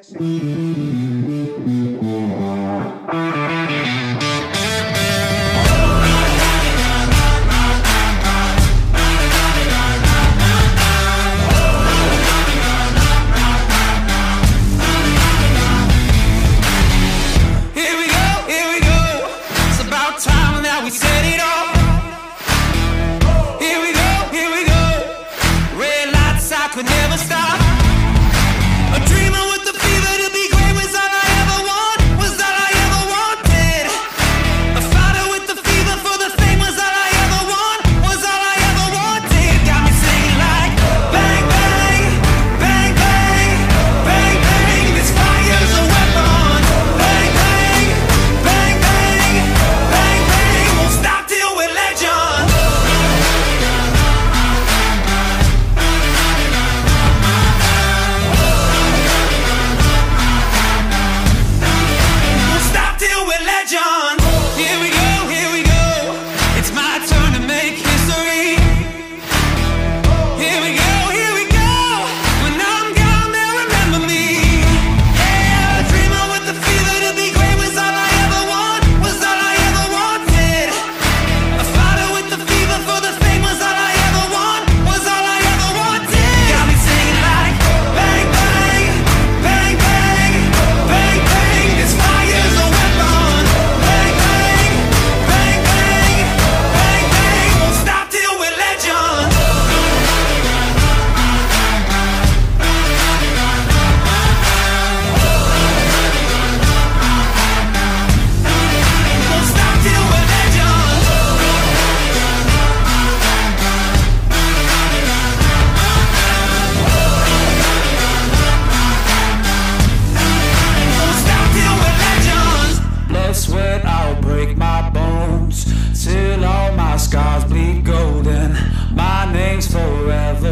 Mm-hmm.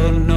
don't know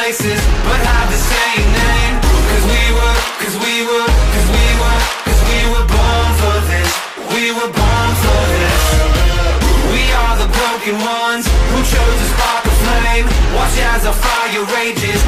places, but have the same name. Cause we were, cause we were, cause we were, cause we were born for this. We were born for this. We are the broken ones who chose to spark a flame. Watch as our fire rages.